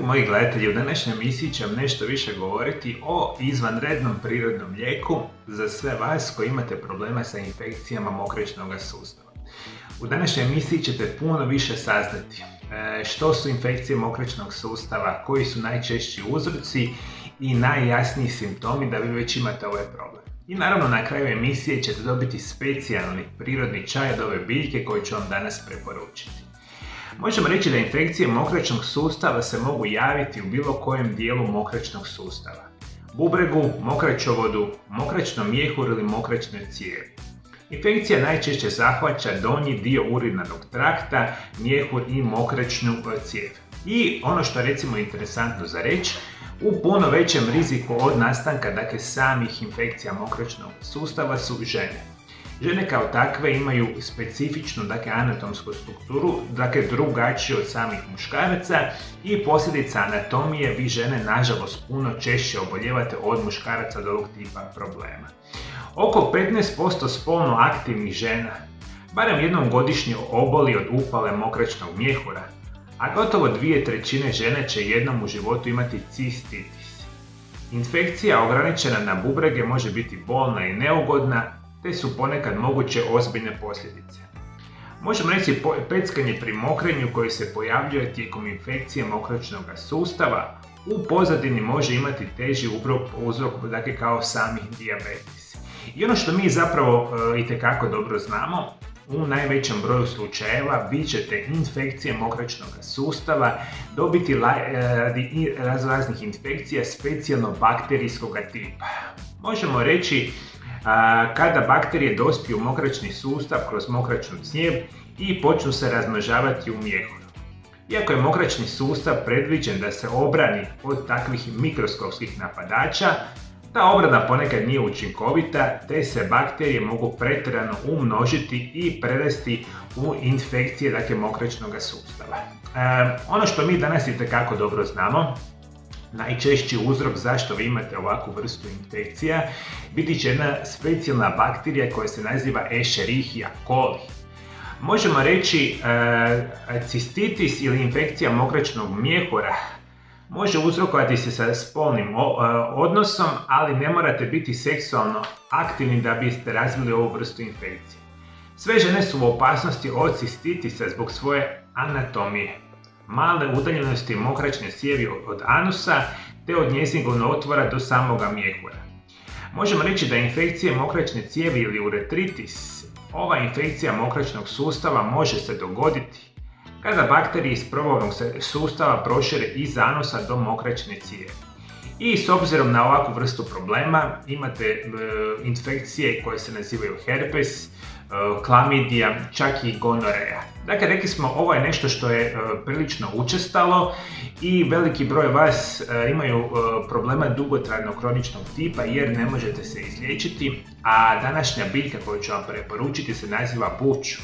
Moji gledatelji, u današnjoj emisiji ću vam nešto više govoriti o izvanrednom prirodnom lijeku za sve vas koji imate problema sa infekcijama mokrečnog sustava. U današnjoj emisiji ćete puno više saznati e, što su infekcije mokrečnog sustava, koji su najčešći uzroci i najjasniji simptomi da vi već imate ovaj problem. I naravno na kraju emisije ćete dobiti specijalni prirodni čaj od ove biljke koju ću vam danas preporučiti. Možemo reći da infekcije mokračnog sustava se mogu javiti u bilo kojem dijelu mokračnog sustava. Bubregu, mokračovodu, mokračnom mjehuru ili mokračnoj cijevi. Infekcija najčešće zahvaća donji dio urinarnog trakta, mjehur i mokračnu cijev. I ono što je recimo interesantno za reći, u puno većem riziku od nastanka dakle, samih infekcija mokračnog sustava su žene. Žene kao takve imaju specifičnu dakle, anatomsku strukturu, dakle drugačiju od samih muškaraca i posljedica anatomije vi žene nažalost puno češće oboljevate od muškaraca od ovog tipa problema. Oko 15% spolno aktivnih žena barem jednom godišnje oboli od upale mokračnog mjehura, a gotovo dvije trećine žene će jednom u životu imati cistitis. Infekcija ograničena na bubrege može biti bolna i neugodna, te su ponekad moguće ozbiljne posljedice. Možemo reći peckanje pri mokrenju koje se pojavljuje tijekom infekcije mokračnog sustava u pozadini može imati teži uzrok, dakle kao sami dijabetes. I ono što mi zapravo e, i tekako dobro znamo, u najvećem broju slučajeva vi ćete infekcije mokračnog sustava dobiti e, radi raznih infekcija specijalno bakterijskog tipa. Možemo reći kada bakterije dospiju u mokračni sustav kroz mokračnu cijev i počnu se razmnožavati u mjehuru. Iako je mokračni sustav predviđen da se obrani od takvih mikroskopskih napadača, ta obrana ponekad nije učinkovita, te se bakterije mogu pretjerano umnožiti i prevesti u infekcije dakle, mokračnog sustava. E, ono što mi danas i dobro znamo, najčešći uzrok zašto vi imate ovakvu vrstu infekcija biti će jedna specijalna bakterija koja se naziva Escherichia coli. Možemo reći e, cistitis ili infekcija mokračnog mjehura može uzrokovati se sa spolnim e, odnosom, ali ne morate biti seksualno aktivni da biste razvili ovu vrstu infekcije. Sve žene su u opasnosti od cistitisa zbog svoje anatomije male udaljenosti mokračne cijevi od anusa te od njezinog otvora do samoga mjehura. Možemo reći da infekcije mokračne cijevi ili uretritis, ova infekcija mokračnog sustava može se dogoditi kada bakterije iz probavnog sustava prošire iz anusa do mokračne cijevi. I s obzirom na ovakvu vrstu problema imate e, infekcije koje se nazivaju herpes, E, klamidija, čak i gonoreja. Dakle, rekli smo, ovo je nešto što je e, prilično učestalo i veliki broj vas imaju problema dugotrajnog kroničnog tipa jer ne možete se izliječiti, a današnja biljka koju ću vam preporučiti se naziva buču.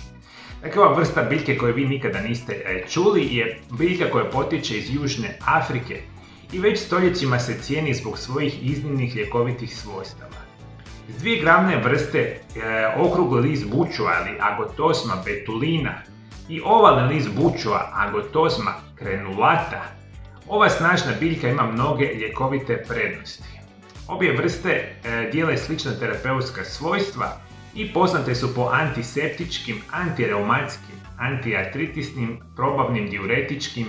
Dakle, ova vrsta biljke koju vi nikada niste čuli je biljka koja potječe iz Južne Afrike i već stoljećima se cijeni zbog svojih iznimnih ljekovitih svojstava. S dvije glavne vrste e, okrugli list bučua ili agotosma betulina i ovalni list bučua agotosma krenulata, ova snažna biljka ima mnoge ljekovite prednosti. Obje vrste e, dijele slična terapeutska svojstva i poznate su po antiseptičkim, antireumatskim, antiartritisnim, probavnim diuretičkim,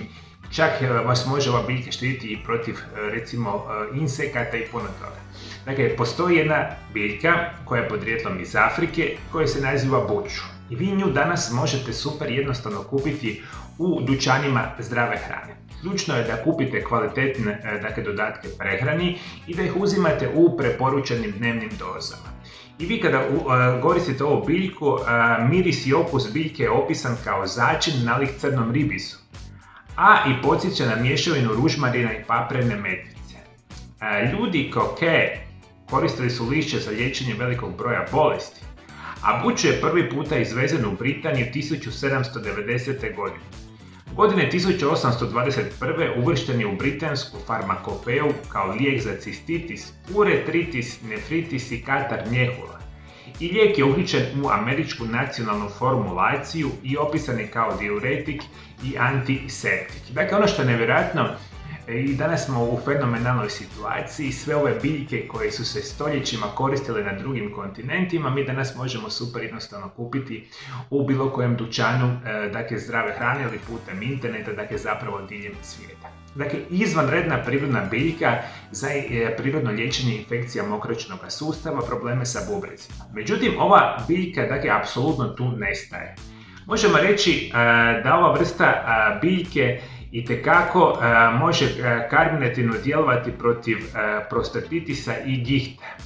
čak e, vas može ova biljka štititi i protiv recimo insekata i puno toga. Dakle, postoji jedna biljka koja je podrijetlom iz Afrike koja se naziva buču. I vi nju danas možete super jednostavno kupiti u dućanima zdrave hrane. Ključno je da kupite kvalitetne e, dakle, dodatke prehrani i da ih uzimate u preporučenim dnevnim dozama. I vi kada koristite ovu biljku, miris i okus biljke je opisan kao začin nalik crnom ribisu, a i podsjeća na mješavinu ružmarina i paprene medice. Ljudi koke koristili su lišće za liječenje velikog broja bolesti, a buču je prvi puta izvezen u Britaniju 1790. godine. Godine 1821. uvršten je u britansku farmakopeu kao lijek za cistitis, uretritis, nefritis i katar mjehula. I lijek je uključen u američku nacionalnu formulaciju i opisan je kao diuretik i antiseptik. Dakle, ono što je nevjerojatno, E, I danas smo u fenomenalnoj situaciji, sve ove biljke koje su se stoljećima koristile na drugim kontinentima, mi danas možemo super jednostavno kupiti u bilo kojem dućanu e, dakle, zdrave hrane ili putem interneta, dakle zapravo diljem svijeta. Dakle, izvanredna prirodna biljka za e, prirodno liječenje infekcija mokračnog sustava, probleme sa bubrecima. Međutim, ova biljka, dakle, apsolutno tu nestaje. Možemo reći da ova vrsta biljke i tekako može karbinativno djelovati protiv prostatitisa i gihta.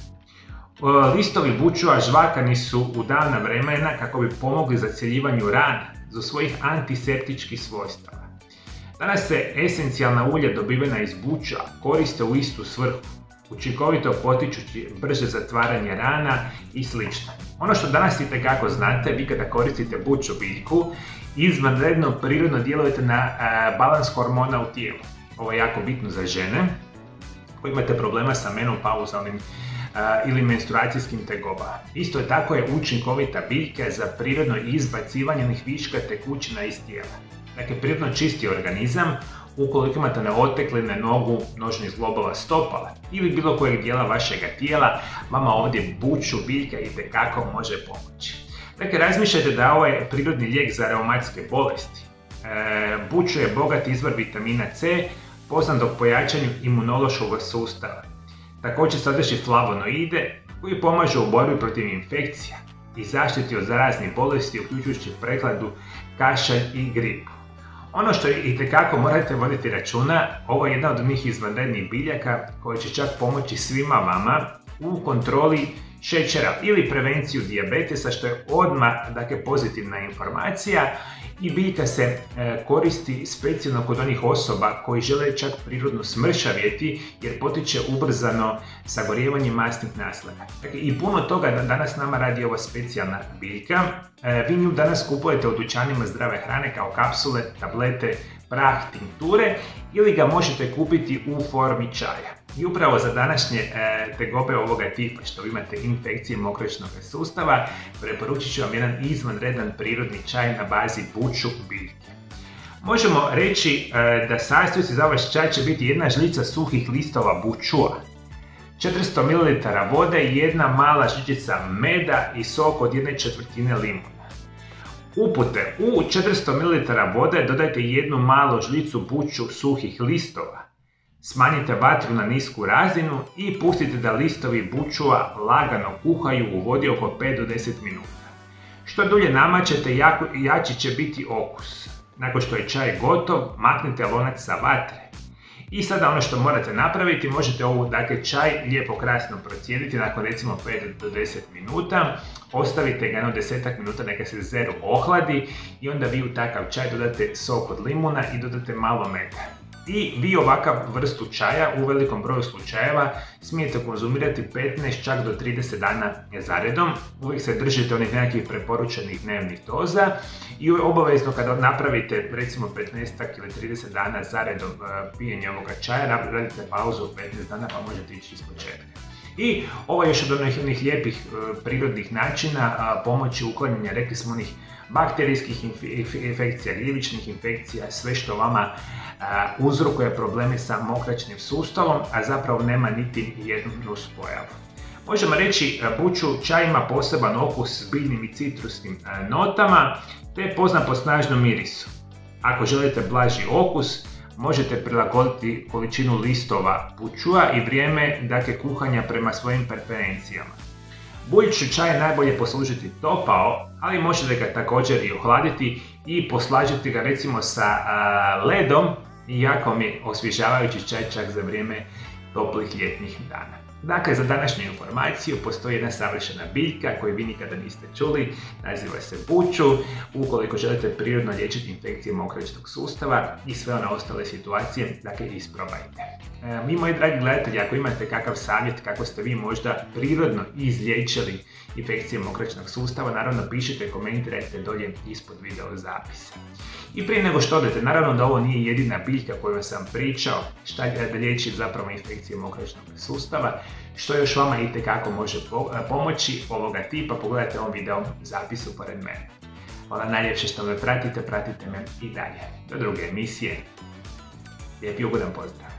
Listovi bučua žvakani su u davna vremena kako bi pomogli zacjeljivanju rana za svojih antiseptičkih svojstava. Danas se esencijalna ulja dobivena iz buča koriste u istu svrhu, učinkovito potičući brže zatvaranje rana i sl. Ono što danas i tekako znate, vi kada koristite buču biljku, izvanredno prirodno djelujete na balans hormona u tijelu. Ovo je jako bitno za žene koji imate problema sa menopauzalnim ili menstruacijskim tegobama. Isto tako je učinkovita biljka za prirodno izbacivanje viška tekućina iz tijela. Dakle, prirodno čisti organizam ukoliko imate neotekline nogu, nožni zglobova stopala ili bilo kojeg dijela vašega tijela, vama ovdje buču biljka i tekako može pomoći. Dakle, razmišljajte da ovo je prirodni lijek za reumatske bolesti. E, buču je bogat izvor vitamina C, poznat dok pojačanju imunološkog sustava. Također sadrži flavonoide koji pomažu u borbi protiv infekcija i zaštiti od zaraznih bolesti uključujući prekladu, kašalj i gripu. Ono što i tekako morate voditi računa, ovo je jedna od onih izvanrednih biljaka koja će čak pomoći svima vama u kontroli šećera ili prevenciju dijabetesa što je odmah dakle, pozitivna informacija i biljka se e, koristi specijalno kod onih osoba koji žele čak prirodno smršavjeti jer potiče ubrzano sagorijevanje masnih naslaga. Dakle, I puno toga da danas nama radi ova specijalna biljka. E, vi nju danas kupujete u dućanima zdrave hrane kao kapsule, tablete, prah, tinkture ili ga možete kupiti u formi čaja. I upravo za današnje e, tegobe ovoga tipa što imate infekcije mokrečnog sustava, preporučit ću vam jedan izvanredan prirodni čaj na bazi buču biljke. Možemo reći e, da sastojci za ovaj čaj će biti jedna žlica suhih listova bučua, 400 ml vode jedna mala žičica meda i sok od jedne četvrtine limuna. Upute, u 400 ml vode dodajte jednu malu žlicu buču suhih listova, Smanjite vatru na nisku razinu i pustite da listovi bučua lagano kuhaju u vodi oko 5 do 10 minuta. Što dulje namačete, jači će biti okus. Nakon što je čaj gotov, maknite lonac sa vatre. I sada ono što morate napraviti, možete ovu dakle, čaj lijepo krasno procijediti nakon recimo 5 do 10 minuta. Ostavite ga jedno desetak minuta neka se zero ohladi i onda vi u takav čaj dodate sok od limuna i dodate malo meda. I vi ovakav vrstu čaja u velikom broju slučajeva smijete konzumirati 15 čak do 30 dana zaredom. Uvijek se držite onih nekakvih preporučenih dnevnih doza i obavezno kada napravite recimo 15 ili 30 dana zaredom e, pijenja ovoga čaja, radite pauzu 15 dana pa možete ići iz početka. I ovo je još od onih lijepih e, prirodnih načina pomoći uklanjanja, rekli smo onih bakterijskih infekcija, gljivičnih infekcija, sve što vama uzrokuje probleme sa mokračnim sustavom, a zapravo nema niti jednu nuspojavu. Možemo reći buču čaj ima poseban okus s biljnim i citrusnim notama, te je poznat po snažnom mirisu. Ako želite blaži okus, možete prilagoditi količinu listova bučua i vrijeme kuhanja prema svojim preferencijama. Buljiću čaj najbolje poslužiti topao, ali možete ga također i ohladiti i poslažiti ga recimo sa ledom jako mi osvježavajući čaj čak za vrijeme toplih ljetnih dana. Dakle, za današnju informaciju postoji jedna savršena biljka koju vi nikada niste čuli, naziva se buču. Ukoliko želite prirodno liječiti infekcije mokraćnog sustava i sve one ostale situacije, dakle isprobajte. E, mi moji dragi gledatelji, ako imate kakav savjet kako ste vi možda prirodno izliječili infekcije mokraćnog sustava, naravno pišite, komentirajte dolje ispod video zapisa. I prije nego što odete, naravno da ovo nije jedina biljka koju sam pričao, šta da liječi zapravo infekcije mokraćnog sustava, što još vama itekako može pomoći ovoga tipa, pogledajte ovom video zapisu pored mene. Hvala najljepše što me pratite, pratite me i dalje. Do druge emisije. Lijep i ugodan pozdrav!